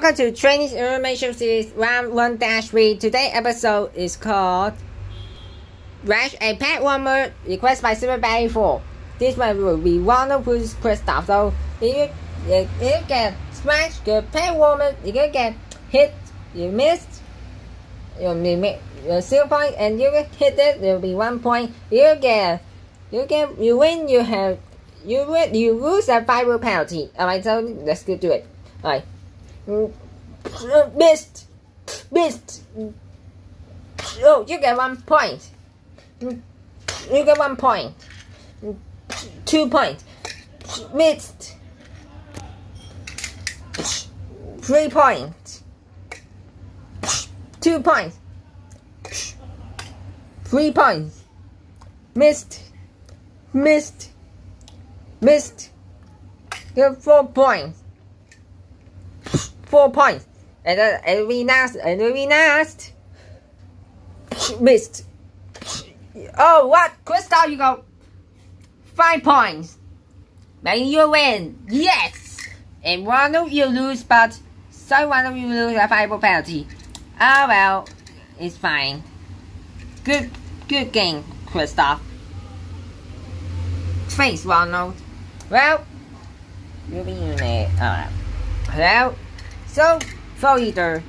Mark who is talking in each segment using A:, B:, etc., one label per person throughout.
A: Welcome to Trainee Elimination Series Round 1 3. Today's episode is called Rash a Pegwarmer request by Super Batty 4. This one will be one of who's Kristoff. So if you, if you get smashed the pegwarmer, you can get hit, you missed, you'll make your zero point and you hit it, there will be one point. You get you get you win you have you win you lose a five penalty. Alright, so let's go do it. Alright. Missed. Missed. Oh, you get one point. You get one point. Two points. Missed. Three points. Two points. Three points. Missed. Missed. Missed. Have four points four points. And then every last, and last, missed. Oh, what? Crystal, you got five points. Maybe you win. Yes. And one of you lose, but so one of you lose a five penalty. Oh well, it's fine. Good, good game, Kristoff. Thanks, Ronald. Well, you'll be in it. Alright. Well. So, for either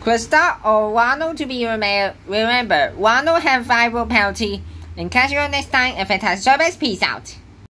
A: Krista or Wano to be remembered, remember, Wano have 5 penalty. And catch you next time and fantastic service. Peace out.